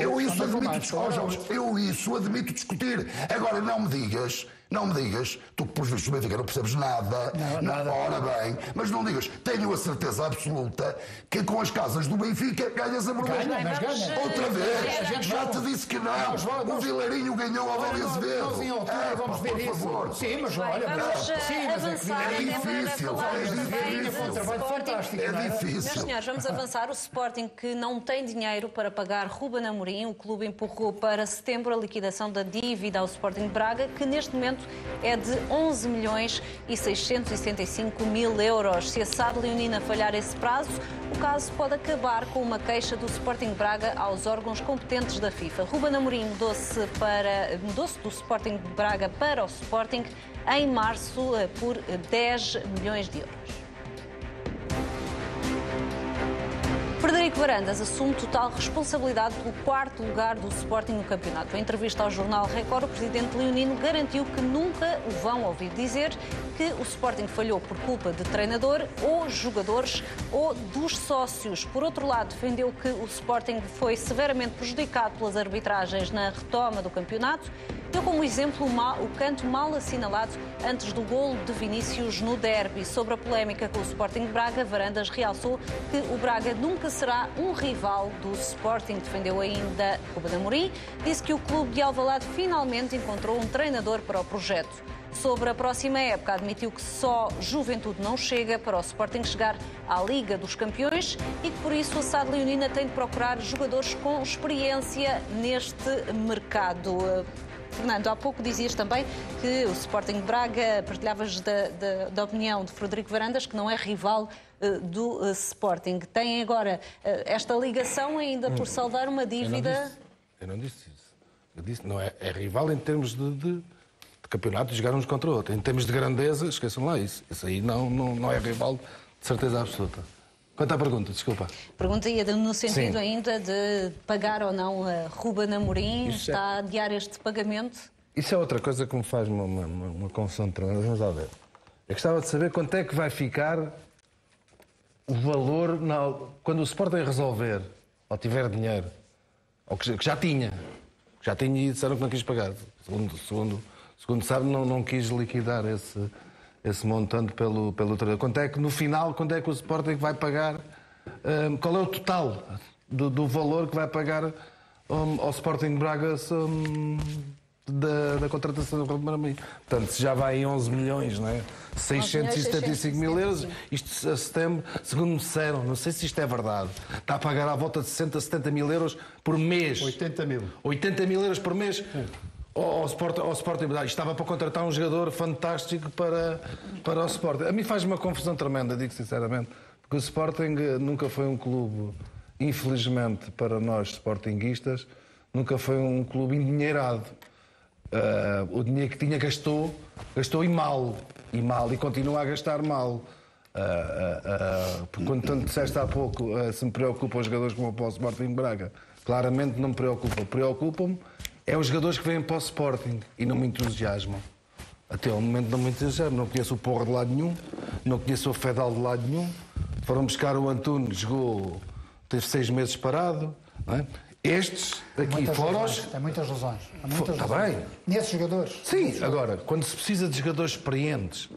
Eu isso admito, oh, eu isso admito discutir. Agora, não me digas não me digas, tu que, por vistos do Benfica não percebes nada, não, nada. ora bem, mas não digas, tenho a certeza absoluta que com as casas do Benfica ganhas a borboleta. Ganha, mas ganha. Outra vez, a gente já te disse que não. o Vilarinho ganhou ao Vale Azevedo. Nós em é, vamos ver isso. Favor. Sim, mas olha, vamos sim, mas é, difícil. É difícil. um trabalho fantástico. É difícil. Meus senhores, vamos avançar. O Sporting que não tem dinheiro para pagar Ruben Amorim, o clube empurrou para setembro a liquidação da dívida ao Sporting Braga, que neste momento é de 11 milhões e 675 mil euros. Se a SAD Leonina falhar esse prazo, o caso pode acabar com uma queixa do Sporting Braga aos órgãos competentes da FIFA. Ruben Amorim mudou-se para, mudou-se do Sporting Braga para o Sporting em março eh, por 10 milhões de euros. Frederico Varandas assume total responsabilidade pelo quarto lugar do Sporting no campeonato. Em entrevista ao jornal Record, o presidente leonino garantiu que nunca o vão ouvir dizer que o Sporting falhou por culpa de treinador ou jogadores ou dos sócios. Por outro lado, defendeu que o Sporting foi severamente prejudicado pelas arbitragens na retoma do campeonato Deu como exemplo o canto mal assinalado antes do golo de Vinícius no derby. Sobre a polémica com o Sporting de Braga, Varandas realçou que o Braga nunca será um rival do Sporting. Defendeu ainda Ruben Amorim. Disse que o clube de Alvalade finalmente encontrou um treinador para o projeto. Sobre a próxima época, admitiu que só juventude não chega para o Sporting chegar à Liga dos Campeões e que por isso a SAD Leonina tem de procurar jogadores com experiência neste mercado. Fernando, há pouco dizias também que o Sporting de Braga partilhavas da, da, da opinião de Frederico Varandas, que não é rival uh, do uh, Sporting. Tem agora uh, esta ligação ainda por saldar uma dívida. Eu não disse, eu não disse isso. Eu disse não é, é rival em termos de, de, de campeonato de jogar uns contra o outro. Em termos de grandeza, esqueçam lá isso. Isso aí não, não, não é rival de certeza absoluta. Quanto à pergunta, desculpa. Pergunta ia no sentido Sim. ainda de pagar ou não a Ruben Amorim. Isso é- Está a adiar este pagamento? Isso é outra coisa que me faz uma, uma, uma- confusão tremenda. Vamos lá ver. Eu gostava de saber quanto é que vai ficar o valor na- quando o Sporting resolver, ou tiver dinheiro, ou que já, tinha, que já tinha e disseram que não quis pagar. Segundo, segundo, segundo sabe, não, não quis liquidar esse, esse montante pelo, pelo treinador. Quanto é que no final, quando é que o Sporting vai pagar? hum, qual é o total do, do valor que vai pagar hum, ao Sporting Braga hum, da, da contratação do Ruben Amorim? Portanto, se já vai em 11 milhões, não é? 675 mil euros, isto a setembro, segundo me disseram, não sei se isto é verdade, está a pagar à volta de 60, 70 mil euros por mês. 80 mil. 80 mil euros por mês ao, Sport, ao Sporting. Estava para contratar um jogador fantástico para, para o Sporting. A mim faz uma confusão tremenda, digo sinceramente, porque o Sporting eh, nunca foi um clube, infelizmente para nós sportinguistas, nunca foi um clube endinheirado. Ah, o dinheiro que tinha gastou, gastou e mal, e mal, e continua a gastar mal. Ah, ah, porque quando tanto disseste há pouco, se me preocupam os jogadores como o Sporting Braga, claramente não me preocupam. Preocupam-me é os jogadores que vêm para o Sporting e não me entusiasmam. Até ao momento não me entusiasmam. Não conheço o Porro de lado nenhum, não conheço o Fedal de lado nenhum. Foram buscar o Antunes, jogou, teve seis meses parado. é? Estes aqui Muitas fora os, Tem muitas lesões. Tem muitas Está bem. Nesses jogadores. Sim, agora, quando se precisa de jogadores experientes,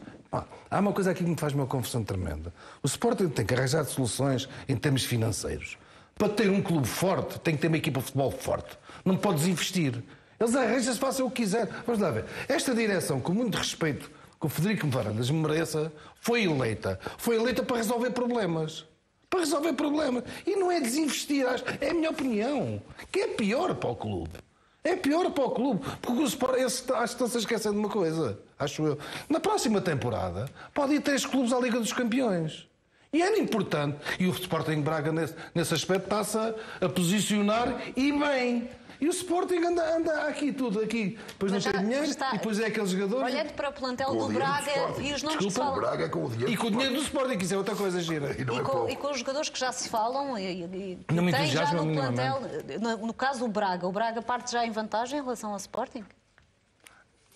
há uma coisa aqui que me faz uma confusão tremenda. O Sporting tem que arranjar soluções em termos financeiros. Para ter um clube forte, tem que ter uma equipa de futebol forte. Não pode desinvestir. Eles arranjam-se, façam o que quiser. Vamos lá ver. Esta direção, com muito respeito que o Federico Varandas mereça, foi eleita. Foi eleita para resolver problemas. Para resolver problemas. E não é desinvestir. É a minha opinião. Que é pior para o clube. É pior para o clube, porque o Sport, acho que estão-se a esquecer de uma coisa, acho eu. Na próxima temporada, pode ir três clubes à Liga dos Campeões. E era importante. E o Sporting Braga, nesse, nesse aspecto, está-se a, a posicionar e bem. E o Sporting anda, anda aqui tudo, aqui. Depois Mas não tem dinheiro, está- e depois é aqueles jogadores. Olhando para o plantel Com do do Braga Sporting. e os nomes que se Desculpa, o falam. Braga com o dinheiro E do com o dinheiro do Sporting. Que isso é outra coisa gira. E não E é com, pouco. e com os jogadores que já se falam, e, e, e Não me tem já no plantel, minimamente. no, no caso o Braga, o Braga parte já em vantagem em relação ao Sporting?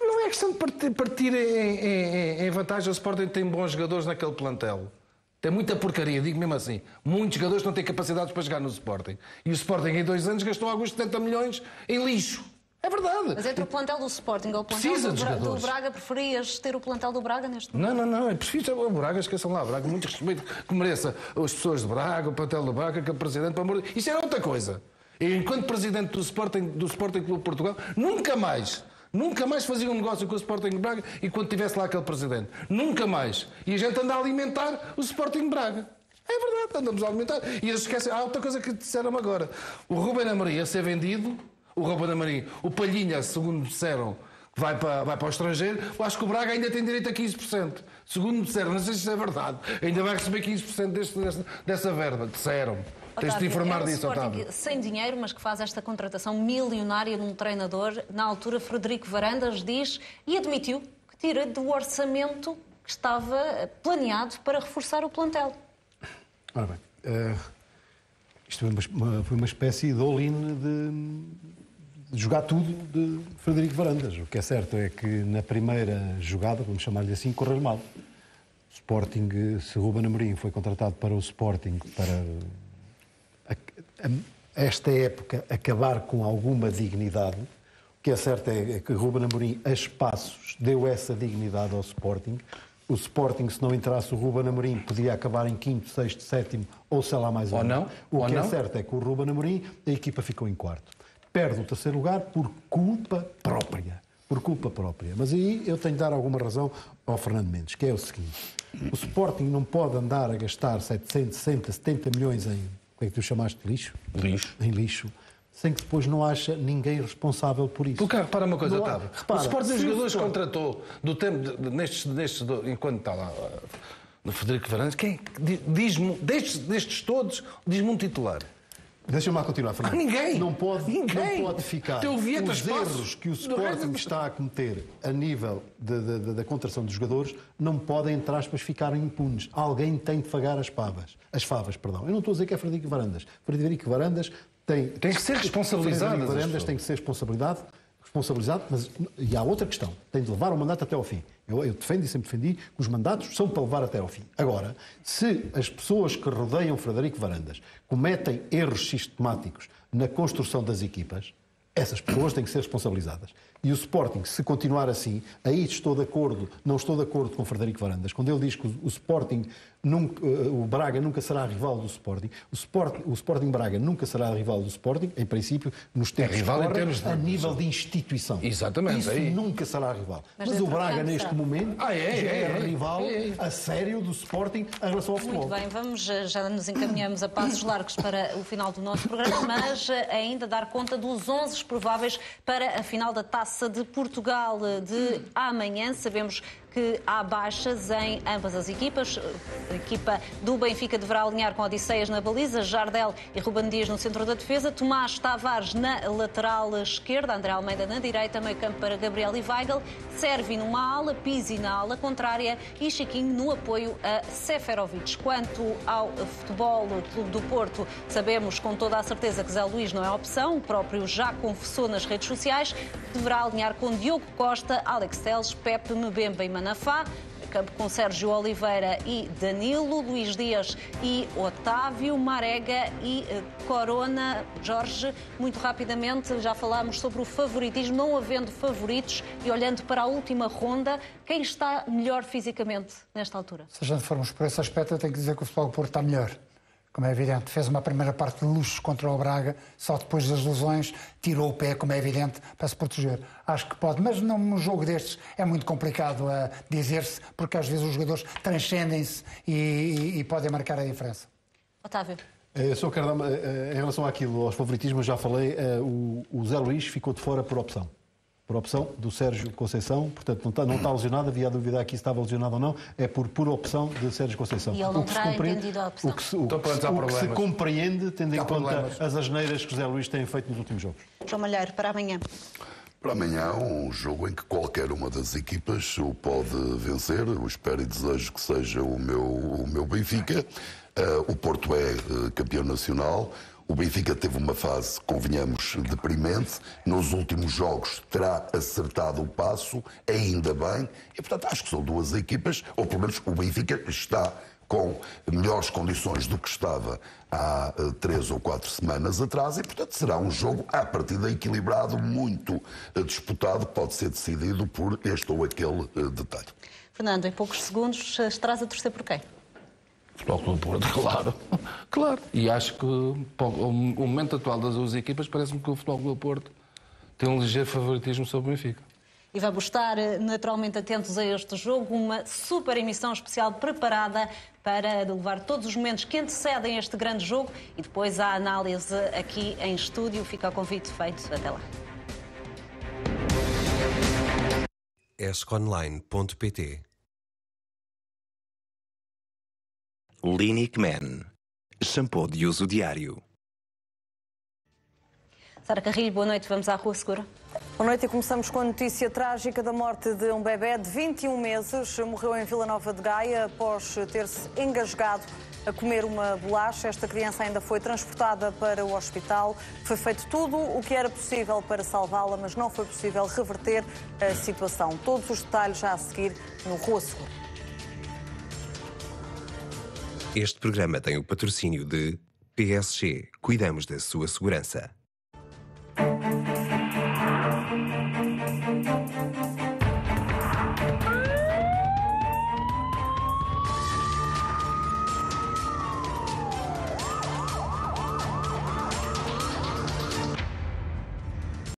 Não é questão de partir, partir em, em- em vantagem. O Sporting tem bons jogadores naquele plantel. Tem muita porcaria, digo mesmo assim. Muitos jogadores não têm capacidades para jogar no Sporting. E o Sporting, em dois anos, gastou alguns 70 milhões em lixo. É verdade. Mas entre o plantel do Sporting ou o plantel Precisa do, Bra- do. Braga, preferias ter o plantel do Braga neste momento? Não, não, não. É preciso. O Braga, esqueçam lá. Braga, muito respeito que mereça as pessoas de Braga, o plantel do Braga, que é o presidente, para amor. Isso era outra coisa. Enquanto presidente do Sporting, do Sporting Clube de Portugal, nunca mais. Nunca mais fazia um negócio com o Sporting de Braga e quando tivesse lá aquele presidente. Nunca mais. E a gente anda a alimentar o Sporting de Braga. É verdade, andamos a alimentar. E eles esquecem. Há outra coisa que disseram a O Ruben Amorim a ser vendido, o Ruben Amorim, o Palhinha, segundo disseram, vai para, vai para o estrangeiro, eu acho que o Braga ainda tem direito a 15%. Segundo disseram, não sei se isso é verdade, ainda vai receber 15% deste, desta, dessa verba. Disseram. Tens de Otávio, informar é um disso, Sporting Otávio. sem dinheiro, mas que faz esta contratação milionária de um treinador. Na altura, Frederico Varandas diz e admitiu que tira do orçamento que estava planeado para reforçar o plantel. Ora bem, eh, isto foi uma, foi uma espécie de all-in de, de jogar tudo de Frederico Varandas. O que é certo é que na primeira jogada, vamos chamar-lhe assim, correu mal. Sporting, se Ruben Amorim foi contratado para o Sporting para a- esta época acabar com alguma dignidade, o que é certo é, é que Ruben Amorim, a espaços, deu essa dignidade ao Sporting. O Sporting, se não entrasse o Ruben Amorim, podia acabar em quinto, sexto, sétimo ou sei lá mais Ou não, O ou que é não. certo é que o Ruben Amorim, a equipa ficou em quarto. Perde o terceiro lugar por culpa própria. por culpa própria. Mas aí eu tenho de dar alguma razão ao Fernando Mendes, que é o seguinte: o Sporting não pode andar a gastar 760, 70 milhões em. É que tu chamaste de lixo? Lixo. Em lixo. Sem que depois não haja ninguém responsável por isso. Porque repara uma coisa, Otávio. repara, o Sporting os jogadores Sporting- contratou do tempo de- nestes, nestes enquanto está lá uh, no Federico Varandas, quem di- diz-me destes, destes todos diz-me um titular. Deixa-me lá continuar, Fernando. Ah, ninguém. Não pode, Ninguém. Não pode ficar. Vietas Os Passos, erros que o Sporting está a cometer a nível da contratação dos jogadores não podem, entre aspas, ficar impunes. Alguém tem de pagar as favas. As favas, perdão. Eu não estou a dizer que é Frederico Varandas. Frederico Varandas tem... Tem que ser responsabilizado, Frederico as Varandas tem que ser responsabilidade, responsabilizado, mas e há outra questão. Tem de levar o mandato até ao fim. Eu, eu defendo e sempre defendi que os mandatos são para levar até ao fim. Agora, se as pessoas que rodeiam Frederico Varandas cometem erros sistemáticos na construção das equipas, essas pessoas têm que ser responsabilizadas. E o Sporting, se continuar assim, aí estou de acordo, não estou de acordo com Frederico Varandas, quando ele diz que o, o Sporting, nunca, eh, o Braga nunca será rival do Sporting, o Sporting, o Sporting Braga nunca será rival do Sporting, em princípio, nos tempos rival em termos de- a nível de instituição. Exatamente, Isso aí. nunca será rival. Mas Mas, o dentro de Braga, neste momento, Ah, é, já é, é, é. rival É, é. a sério do Sporting em relação ao futebol. Muito bem, vamos, eh, já nos encaminhamos a passos largos para o final do nosso programa, mas eh, ainda dar conta dos 11 prováveis para a final da Taça de Portugal de amanhã. Sabemos que há baixas em ambas as equipas. A equipa do Benfica deverá alinhar com Odisseias na baliza, Jardel e Ruben Dias no centro da defesa, Tomás Tavares na lateral esquerda, André Almeida na direita, meio campo para Gabriel e Weigl, Servi numa ala, Pizzi na ala contrária e Chiquinho no apoio a Seferovic. Quanto ao futebol Clube do Porto, sabemos com toda a certeza que Zé Luís não é opção, o próprio já confessou nas redes sociais, deverá alinhar com Diogo Costa, Alex Teles, Pepe, Mbemba e Manafá. Com Sérgio Oliveira e Danilo, Luís Dias e Otávio, Marega e eh, Corona. Jorge, muito rapidamente, já falámos sobre o favoritismo, não havendo favoritos e olhando para a última ronda, quem está melhor fisicamente nesta altura? Se a gente formos por esse aspecto, eu tenho que dizer que o Futebol Porto está melhor. Como é evidente, fez uma primeira parte de luxo contra o Braga, só depois das lesões tirou o pé, como é evidente, para se proteger. Acho que pode, mas num jogo destes é muito complicado a dizer-se, porque às vezes os jogadores transcendem-se e, e- e podem marcar a diferença. Otávio. Eh, só quero dar uma- eh, em relação àquilo, aos favoritismos, já falei, eh, o, o Zé Luís ficou de fora por opção. Por opção do Sérgio Conceição, portanto não está, não está lesionado, havia a dúvida aqui se estava lesionado ou não, é por pura opção de Sérgio Conceição. E ele não O que se terá compreende- entendido a opção. O que se, o Então, pronto, o que se compreende, tendo em conta problemas. as asneiras que o Zé Luís tem feito nos últimos jogos. João Malheiro, para amanhã. Para amanhã, um jogo em que qualquer uma das equipas o pode vencer. Eu espero e desejo que seja o meu, o meu Benfica. Eh, o Porto é eh, campeão nacional. O Benfica teve uma fase, convenhamos, deprimente. Nos últimos jogos terá acertado o passo, ainda bem. E, portanto, acho que são duas equipas, ou pelo menos o Benfica está com melhores condições do que estava há eh, três ou quatro semanas atrás e, portanto, será um jogo à partida equilibrado, muito eh, disputado, pode ser decidido por este ou aquele eh, detalhe. Fernando, em poucos segundos, estarás a torcer por quem? Futebol Clube do Porto, claro. Claro. E acho que o momento atual das duas equipas parece-me que o Futebol Clube do Porto tem um ligeiro favoritismo sobre o Benfica. E vamos estar eh, naturalmente atentos a este jogo, uma super emissão especial preparada para levar todos os momentos que antecedem este grande jogo e depois a análise aqui em estúdio. Fica o convite feito. Até lá. esconline.pt Linic Man Shampoo de uso diário Sara Carrilho, boa noite. Vamos à Rua Segura. Boa noite e começamos com a notícia trágica da morte de um bebê de 21 meses. Morreu em Vila Nova de Gaia após ter-se engasgado a comer uma bolacha. Esta criança ainda foi transportada para o hospital. Foi feito tudo o que era possível para salvá-la, mas não foi possível reverter a situação. Todos os detalhes já a seguir no Rua Segura. Este programa tem o patrocínio de PSG. Cuidamos da sua segurança.